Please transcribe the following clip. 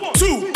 One, two.